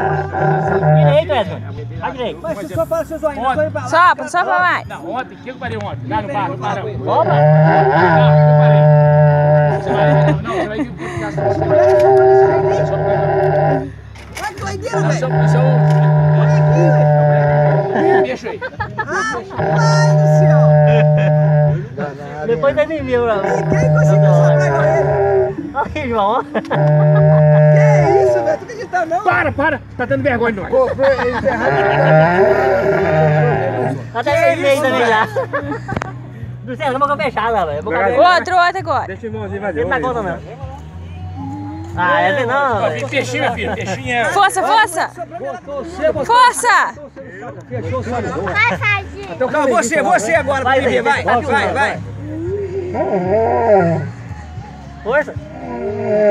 Direito, Edson. À direita. Mas só fala seu zoinho, Ontem. zoinho pra lá. Sopra, sopra mais. Não, ontem, o que eu falei ontem? Lá no bar, no bar. Não, Sopra. eu falei. Você vai, não, você vai ficar só. Vai que doideira, velho. Olha aqui, velho. o. Deixa aí. Rapaz do céu. Depois ele viu lá. Quem conseguiu soprar igual aí, João. Que isso, velho? Tu acredita não? Para, para. Tá dando vergonha de nós. Até vermelho também já. Do céu, boca fechada, velho. Boca fechada. Outro, outro agora. Deixa o irmãozinho fazer. Ele não dá conta, não. Ah, essa não. velho. Peixinho, meu filho. Peixinho é. Força, força. Força. Não, você, você agora pra Vai, mim ver. Vai, vai, vai, vai. Força.